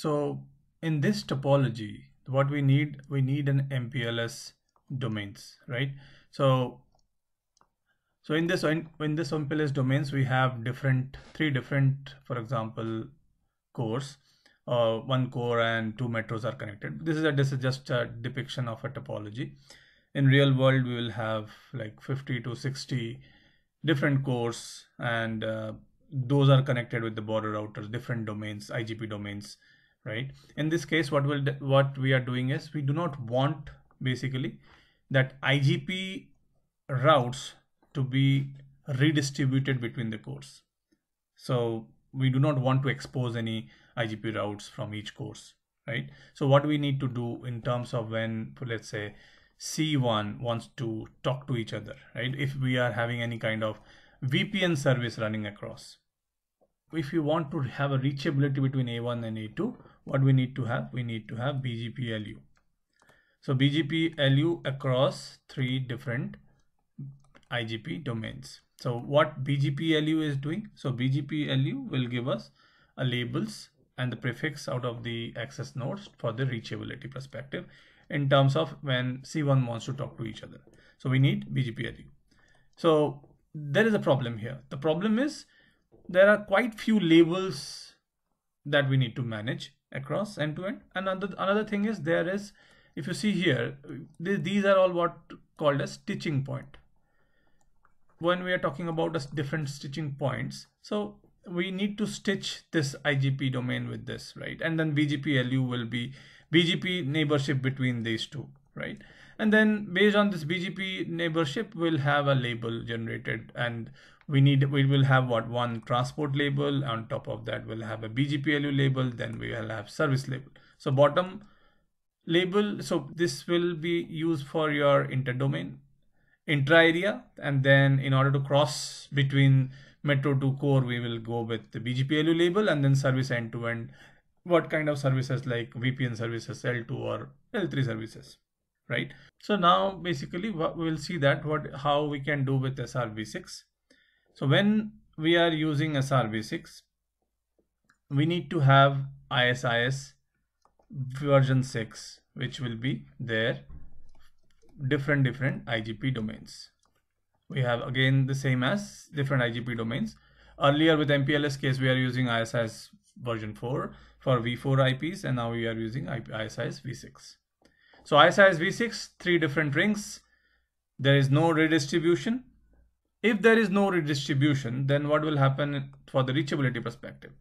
So in this topology, what we need, we need an MPLS domains, right? So so in this in, in this MPLS domains, we have different three different, for example, cores. Uh, one core and two metros are connected. This is a this is just a depiction of a topology. In real world, we will have like 50 to 60 different cores, and uh, those are connected with the border routers, different domains, IGP domains, right? In this case, what will what we are doing is we do not want basically that IGP routes to be redistributed between the cores. So we do not want to expose any IGP routes from each course, right? So what we need to do in terms of when, let's say, C1 wants to talk to each other, right? If we are having any kind of VPN service running across. If you want to have a reachability between A1 and A2, what we need to have? We need to have BGP-LU. So BGP-LU across three different IGP domains. So what BGP-LU is doing? So BGP-LU will give us a labels and the prefix out of the access nodes for the reachability perspective in terms of when C1 wants to talk to each other. So we need BGP-LU. So there is a problem here. The problem is there are quite few labels that we need to manage across end to end. And another, another thing is there is, if you see here, these are all what called as stitching point. When we are talking about the different stitching points so we need to stitch this IGP domain with this right? And then BGP LU will be BGP neighborship between these two right? And then based on this BGP neighborship we'll have a label generated and we need we will have what one transport label on top of that we'll have a BGP LU label then we will have service label. So bottom label so this will be used for your interdomain intra area and then in order to cross between metro to core we will go with the bgplu label and then service end to end what kind of services like vpn services l2 or l3 services right? So now basically we will see that what how we can do with srv6 so when we are using srv6 we need to have isis version 6 which will be there different different IGP domains. We have again the same as different IGP domains. Earlier with MPLS case, we are using ISIS version 4 for V4 IPs and now we are using ISIS V6. So ISIS V6, three different rings. There is no redistribution. If there is no redistribution, then what will happen for the reachability perspective?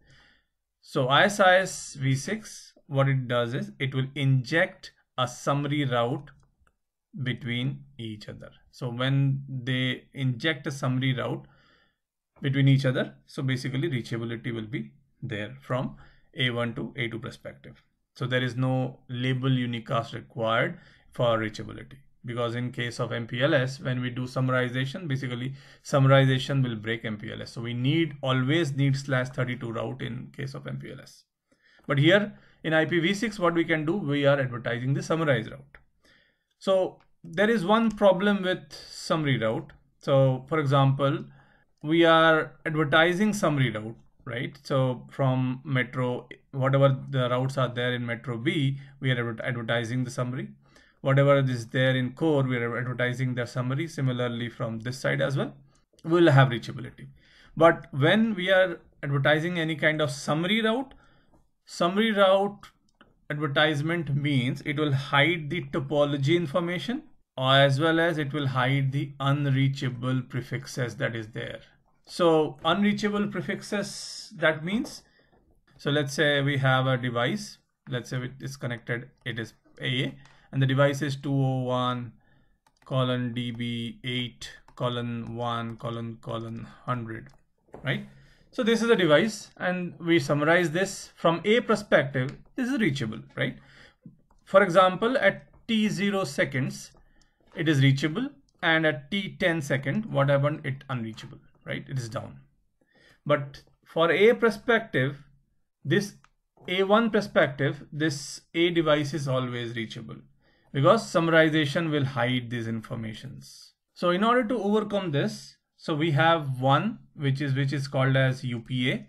So ISIS V6, what it does is it will inject a summary route between each other. So when they inject a summary route between each other, so basically reachability will be there from A1 to A2 perspective. So there is no label unicast required for reachability because in case of MPLS, when we do summarization, basically summarization will break MPLS. So we need always need slash 32 route in case of MPLS. But here in IPv6, what we can do, we are advertising the summarize route. So there is one problem with summary route. So for example, we are advertising summary route, right? So from Metro, whatever the routes are there in Metro B, we are advertising the summary. Whatever is there in core, we are advertising the summary. Similarly from this side as well, we'll have reachability. But when we are advertising any kind of summary route, summary route advertisement means it will hide the topology information as well as it will hide the unreachable prefixes that is there. So unreachable prefixes that means so let's say we have a device let's say it is connected it is A and the device is 201 colon db 8 colon 1 colon colon 100 right? So this is a device and we summarize this from a perspective this is reachable right? For example at t0 seconds it is reachable and at t10 second what happened? It unreachable right? It is down. But for a perspective this a1 perspective this a device is always reachable because summarization will hide these informations so in order to overcome this so we have one which is which is called as upa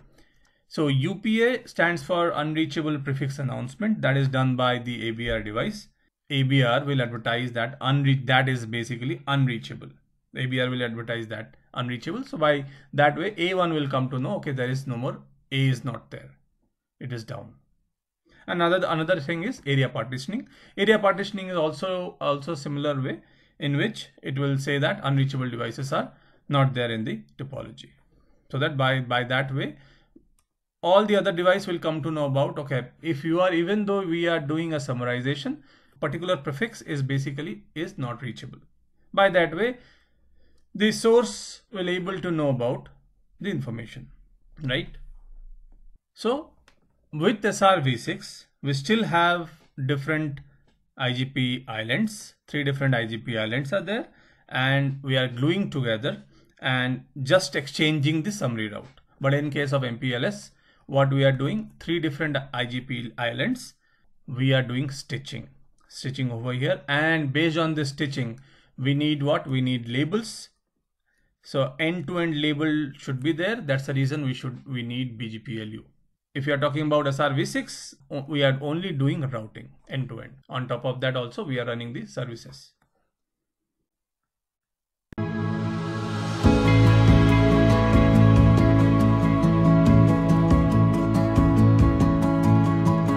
So UPA stands for unreachable prefix announcement that is done by the ABR device. ABR will advertise that unre that is basically unreachable. ABR will advertise that unreachable. So by that way, A1 will come to know, okay, there is no more, A is not there. It is down. Another another thing is area partitioning. Area partitioning is also also similar way in which it will say that unreachable devices are not there in the topology. So that by by that way, all the other device will come to know about okay if you are even though we are doing a summarization particular prefix is basically is not reachable by that way the source will able to know about the information, right? So with SRv6, we still have different IGP islands, three different IGP islands are there and we are gluing together and just exchanging the summary route. But in case of MPLS, what we are doing, three different IGP islands, we are doing stitching, stitching over here. And based on this stitching, we need what? We need labels so end-to-end -end label should be there. That's the reason we should we need BGPLU. If you are talking about SRv6, we are only doing routing end-to-end. -end. On top of that also, we are running the services.